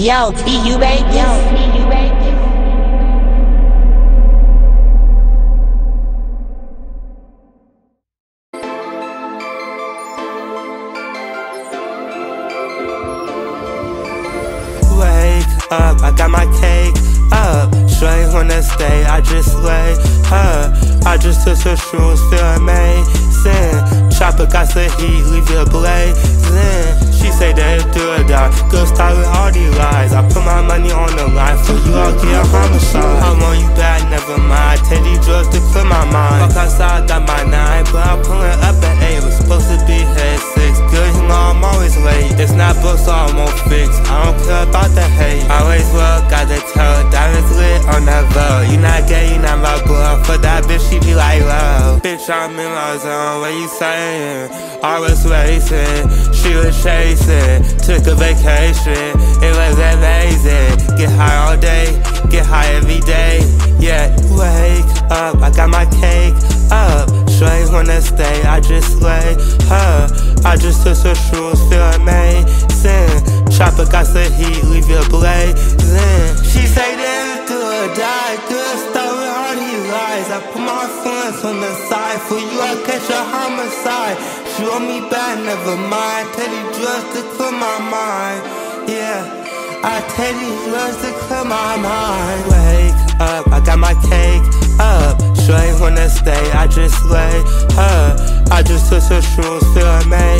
Yo, T, you baby. Yo, up, I got my cake up. Straight on the stage, I just lay up. I just took some shrooms, feel amazing. Chopper got some heat, leave you blazing. She say that do or die. Good start with all these lies. I put my money on the line for you, I'll get a homicide. I'm on you back, never mind. These drugs to clear my mind. Fuck outside, got my nine, but I'm pulling Bitch, I'm in my zone. What you saying? I was racing. She was chasing. Took a vacation. It was amazing. Get high all day. Get high every day. Yeah, wake up. I got my cake up. Straight the stay, I just lay up. I just took some shrooms. Feel amazing. Chopper got some heat. Leave you blazing. She say that do or die. Put my feelings on the side. For you, I catch a homicide. Want me back, never mind. Take these drugs to clear my mind. Yeah, I take these drugs to clear my mind. Wake up, I got my cake up. Straight on the stage, I just lay up. I just took some shrooms, feel amazing.